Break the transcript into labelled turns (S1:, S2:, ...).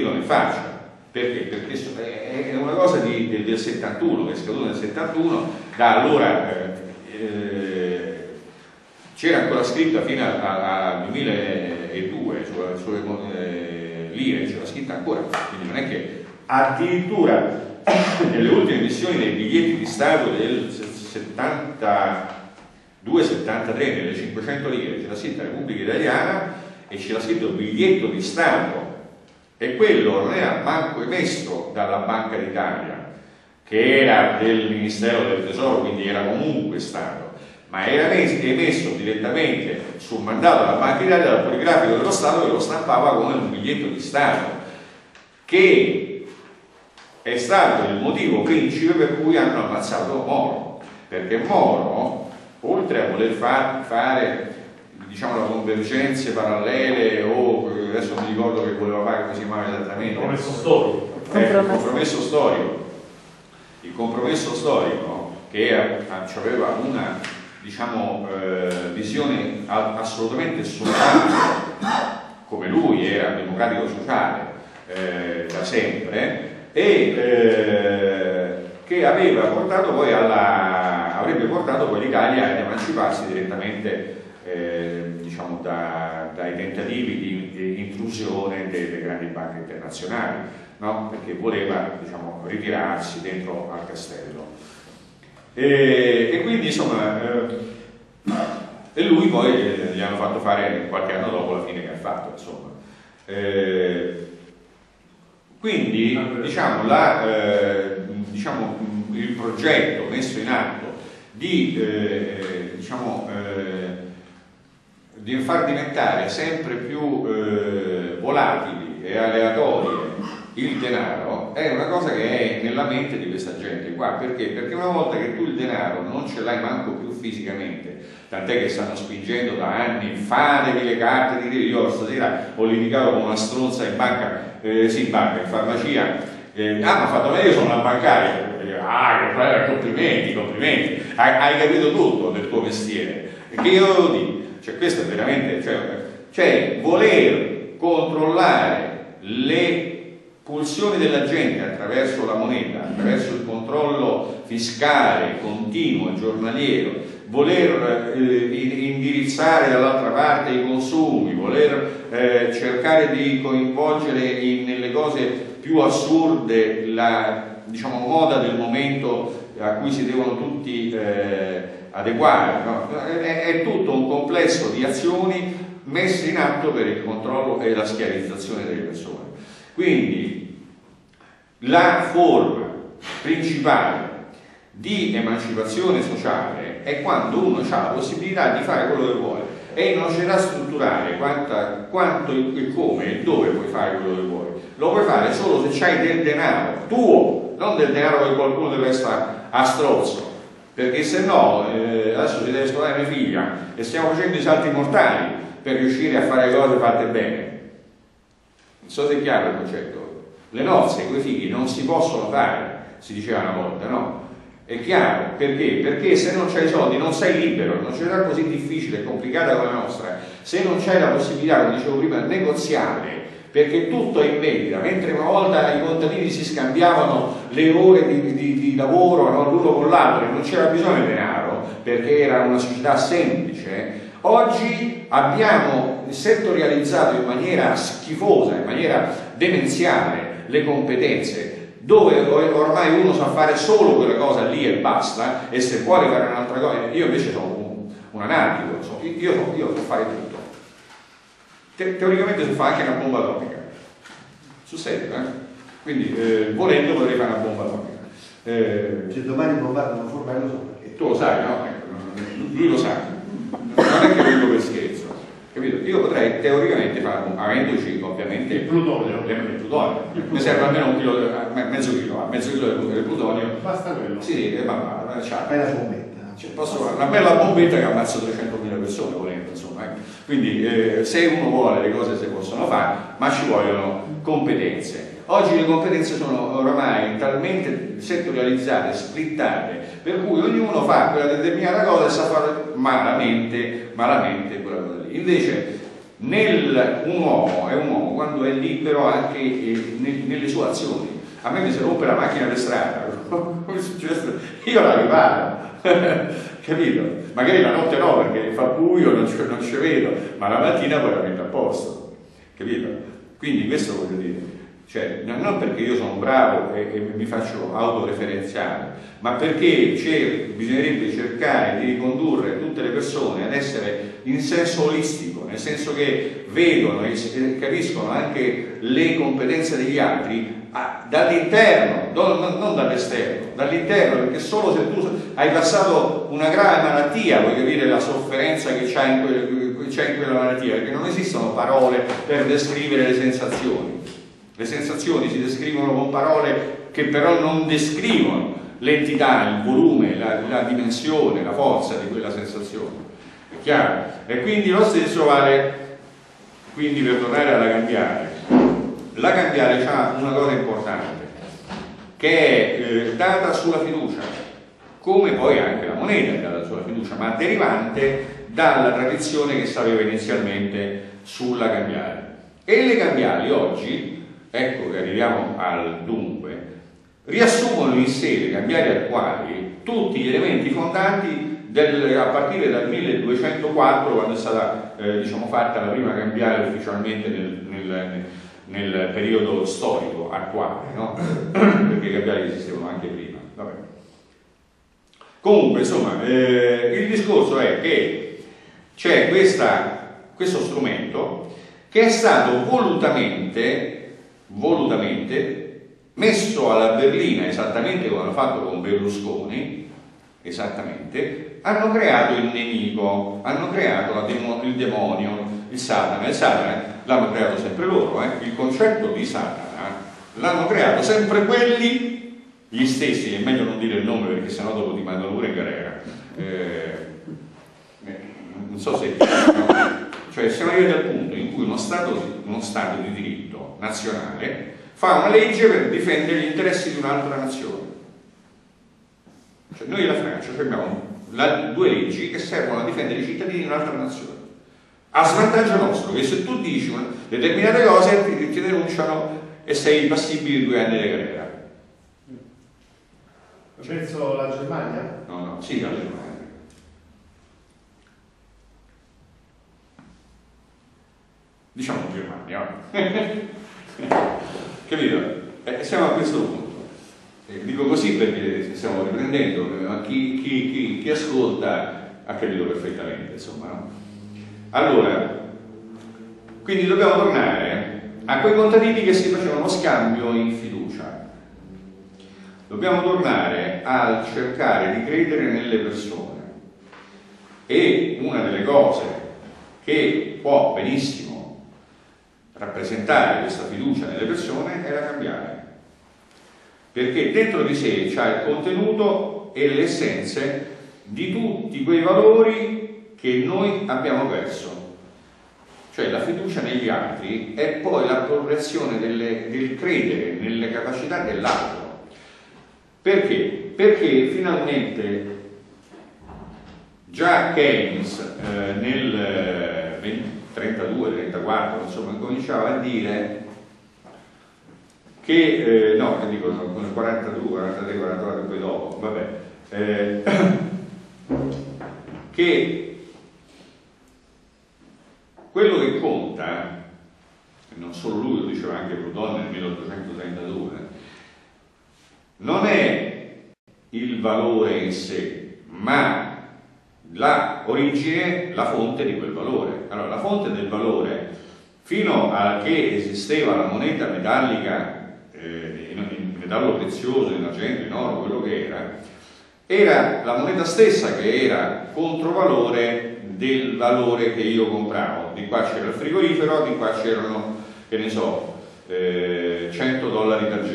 S1: non è facile. Perché? Perché è una cosa di, del, del 71, che è scaduto nel 71, da allora eh, eh, c'era ancora scritta fino al 2002 sulle, sulle eh, lire, c'era scritta ancora, quindi non è che addirittura nelle ultime emissioni dei biglietti di Stato del 72-73 nelle 500 lire c'era scritta Repubblica Italiana e c'era scritto biglietto di Stato e quello non era manco emesso dalla Banca d'Italia che era del Ministero del Tesoro quindi era comunque Stato ma era emesso direttamente sul mandato della Banca d'Italia dal poligrafico dello Stato che lo stampava come un biglietto di Stato che è stato il motivo principe per cui hanno ammazzato Moro, perché Moro, oltre a voler far, fare diciamo, le convergenze parallele o adesso non mi ricordo che voleva fare come si chiamava esattamente,
S2: compromesso storico.
S1: Eh, il compromesso storico, il compromesso storico che aveva una diciamo, eh, visione assolutamente sociale, come lui era democratico sociale eh, da sempre, e eh, che aveva portato poi alla, avrebbe portato poi l'Italia ad emanciparsi direttamente eh, diciamo da, dai tentativi di, di intrusione delle grandi banche internazionali, no? perché voleva diciamo, ritirarsi dentro al castello. E, e quindi insomma, eh, e lui poi eh, gli hanno fatto fare qualche anno dopo la fine che ha fatto, insomma. Eh, quindi diciamo, la, eh, diciamo, il progetto messo in atto di, eh, diciamo, eh, di, far diventare sempre più eh, volatili e aleatorie il denaro è una cosa che è nella mente di questa gente qua perché? Perché una volta che tu il denaro non ce l'hai manco più fisicamente tant'è che stanno spingendo da anni fatevi le carte di io stasera ho litigato con una stronza in banca eh, sì, in banca, in farmacia, eh, ah ma fatto lei, io sono una bancaria, ah, complimenti, complimenti, hai, hai, capito tutto del tuo mestiere, che io devo dire? Cioè questo è veramente, cioè, cioè voler controllare le pulsioni della gente attraverso la moneta, attraverso il controllo fiscale continuo giornaliero, voler eh, indirizzare dall'altra parte i consumi, voler eh, cercare di coinvolgere in, nelle cose più assurde la diciamo, moda del momento a cui si devono tutti eh, adeguare. No? È, è tutto un complesso di azioni messe in atto per il controllo e la schiavizzazione delle persone. Quindi la forma principale di emancipazione sociale è quando uno ha la possibilità di fare quello che vuole e in una società strutturale quanta, quanto e come e dove puoi fare quello che vuoi lo puoi fare solo se hai del denaro tuo, non del denaro che qualcuno ti resta a strozzo perché se no eh, adesso si deve scolare mia figlia e stiamo facendo i salti mortali per riuscire a fare cose fatte bene. Non so se è chiaro il concetto. Le nozze con i figli non si possono fare si diceva una volta, no? È chiaro, perché? Perché se non c'hai i soldi non sei libero, non c'è una così difficile e complicata come la nostra, se non c'hai la possibilità, come dicevo prima, negoziale, perché tutto è in vendita, mentre una volta i contadini si scambiavano le ore di, di, di lavoro no, l'uno con l'altro e non c'era bisogno di denaro, perché era una società semplice, oggi abbiamo settorializzato in maniera schifosa, in maniera demenziale le competenze dove ormai uno sa fare solo quella cosa lì e basta, e se vuole fare un'altra cosa, io invece sono un, un anarchico, io, io so fare tutto. Te, teoricamente si fa anche una bomba atomica, su serio, eh? quindi eh, volendo potrei fare una bomba atomica.
S3: Eh, se domani bombardano Formello lo so perché.
S1: Tu lo sai, no? Ecco, lui lo sa, non è che lo dico per scherzo. Capito? Io potrei teoricamente fare, avendoci ovviamente
S2: il plutonio,
S1: il plutonio. mi serve almeno un chilo, mezzo chilo, mezzo chilo del plutonio.
S2: Basta quello.
S1: Sì,
S3: Fai la bombetta.
S1: Cioè, posso fare una bella bombetta che ammazza 300.000 persone volendo, insomma. Eh. Quindi eh, se uno vuole le cose si possono fare, ma ci vogliono competenze. Oggi le competenze sono oramai talmente settorializzate, splittate, per cui ognuno fa quella determinata cosa e sa fare malamente, malamente quella cosa lì. Invece nel, un uomo è un uomo quando è libero anche eh, nelle sue azioni. A me mi si rompe la macchina per strada? Io la riparo, capito? Magari la notte no perché fa buio, non ci, non ci vedo, ma la mattina poi la metto a posto, capito? Quindi questo voglio dire. Cioè, non perché io sono bravo e, e mi faccio autoreferenziale, ma perché bisognerebbe cercare di ricondurre tutte le persone ad essere in senso olistico, nel senso che vedono e capiscono anche le competenze degli altri dall'interno, non, dall'esterno, dall'interno, perché solo se tu hai passato una grave malattia puoi capire la sofferenza che c'è in, in quella malattia, perché non esistono parole per descrivere le sensazioni. Le sensazioni si descrivono con parole che però non descrivono l'entità, il volume, la, la dimensione, la forza di quella sensazione. È chiaro? E quindi lo stesso vale, quindi per tornare alla cambiare, la cambiare ha una cosa importante, che è eh, data sulla fiducia, come poi anche la moneta è data sulla fiducia, ma derivante dalla tradizione che sapeva inizialmente sulla cambiare. E le cambiali oggi, ecco che arriviamo al dunque, riassumono in sé le cambiali attuali tutti gli elementi fondanti del, a partire dal 1204 quando è stata eh, diciamo, fatta la prima cambiale ufficialmente nel, nel, nel periodo storico attuale, no? perché i cambiali esistevano anche prima. Vabbè. Comunque, insomma, eh, il discorso è che c'è questo strumento che è stato volutamente, volutamente messo alla berlina esattamente come hanno fatto con Berlusconi, esattamente, hanno creato il nemico, hanno creato demo, il demonio, il Satana. Il Satana l'hanno creato sempre loro, eh? il concetto di Satana l'hanno creato sempre quelli, gli stessi, è meglio non dire il nome perché sennò dopo ti mandano pure in galera. Eh, eh non so se... No, cioè siamo arrivati al punto in cui uno Stato, uno stato di diritto nazionale fa una legge per difendere gli interessi di un'altra nazione. Cioè noi la Francia abbiamo due leggi che servono a difendere i cittadini di un'altra nazione. A svantaggio nostro, che se tu dici determinate cose ti, ti denunciano e sei passibile di due anni di galera.
S3: Penso la Germania?
S1: No, no, sì, la Germania. Diciamo Germania. Capito? Eh, siamo a questo punto. Eh, dico così perché stiamo riprendendo, ma chi, chi, chi, chi ascolta ha capito perfettamente, insomma. No? Allora, quindi dobbiamo tornare a quei contadini che si facevano scambio in fiducia. Dobbiamo tornare a cercare di credere nelle persone. E una delle cose che può benissimo rappresentare questa fiducia nelle persone è la cambiare. Perché dentro di sé c'è il contenuto e le essenze di tutti quei valori che noi abbiamo perso. Cioè la fiducia negli altri è poi l'appropriazione del credere nelle capacità dell'altro. Perché? Perché finalmente già Keynes eh, nel 20 32, 34, insomma, cominciava a dire che, eh, no, che dico, con il 42, 43, 44 e poi dopo, vabbè, eh, che quello che conta, non solo lui, lo diceva anche Proudhon nel 1832, non è il valore in sé, ma la origine, la fonte di quel valore. Allora, la fonte del valore, fino a che esisteva la moneta metallica, eh, in metallo prezioso, in argento, in oro, quello che era, era la moneta stessa che era controvalore del valore che io compravo. Di qua c'era il frigorifero, di qua c'erano, che ne so, eh, 100 dollari d'argento.